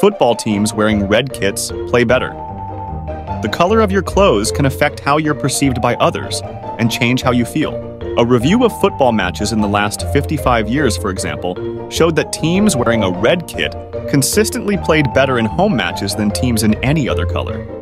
Football teams wearing red kits play better. The color of your clothes can affect how you're perceived by others and change how you feel. A review of football matches in the last 55 years, for example, showed that teams wearing a red kit consistently played better in home matches than teams in any other color.